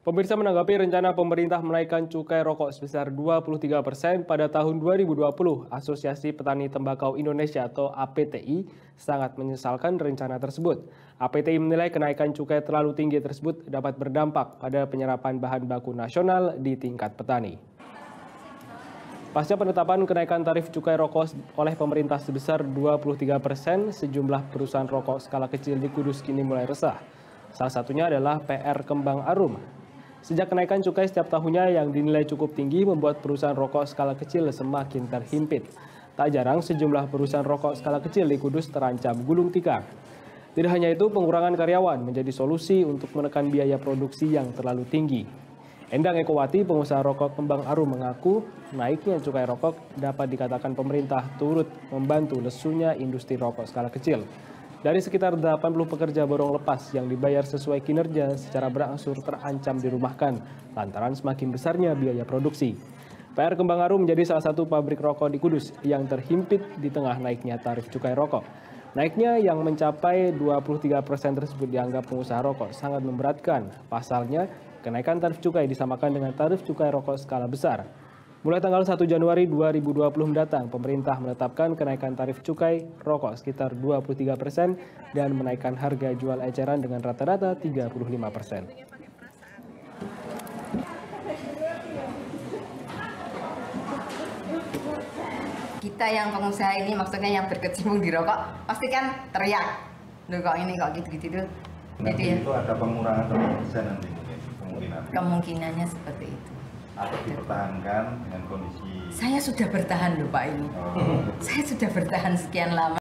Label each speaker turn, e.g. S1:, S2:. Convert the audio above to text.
S1: Pemirsa menanggapi rencana pemerintah menaikkan cukai rokok sebesar 23 persen pada tahun 2020, Asosiasi Petani Tembakau Indonesia atau APTI sangat menyesalkan rencana tersebut. APTI menilai kenaikan cukai terlalu tinggi tersebut dapat berdampak pada penyerapan bahan baku nasional di tingkat petani. Pasca penetapan kenaikan tarif cukai rokok oleh pemerintah sebesar 23 persen, sejumlah perusahaan rokok skala kecil di Kudus kini mulai resah. Salah satunya adalah PR Kembang Arum Sejak kenaikan cukai setiap tahunnya yang dinilai cukup tinggi membuat perusahaan rokok skala kecil semakin terhimpit. Tak jarang sejumlah perusahaan rokok skala kecil di Kudus terancam gulung tikar. Tidak hanya itu, pengurangan karyawan menjadi solusi untuk menekan biaya produksi yang terlalu tinggi. Endang Ekowati, pengusaha rokok Kembang Arum mengaku naiknya cukai rokok dapat dikatakan pemerintah turut membantu lesunya industri rokok skala kecil. Dari sekitar 80 pekerja borong lepas yang dibayar sesuai kinerja secara berangsur terancam dirumahkan lantaran semakin besarnya biaya produksi. PR Kembang Arum menjadi salah satu pabrik rokok di Kudus yang terhimpit di tengah naiknya tarif cukai rokok. Naiknya yang mencapai 23 persen tersebut dianggap pengusaha rokok sangat memberatkan. Pasalnya, kenaikan tarif cukai disamakan dengan tarif cukai rokok skala besar. Mulai tanggal 1 Januari 2020 mendatang, pemerintah menetapkan kenaikan tarif cukai rokok sekitar 23 persen dan menaikkan harga jual eceran dengan rata-rata 35 persen.
S2: Kita yang pengusaha ini maksudnya yang berkecimpung di rokok pasti kan teriak. Loh kok ini kok gitu-gitu tuh.
S3: Nanti
S2: Jadi
S3: itu ada pengurangan berapa persen nanti mungkin kemungkinan
S2: kemungkinannya seperti itu.
S3: Atau dipertahankan dengan kondisi
S2: Saya sudah bertahan loh Pak ini.
S3: oh,
S2: Saya sudah bertahan sekian lama.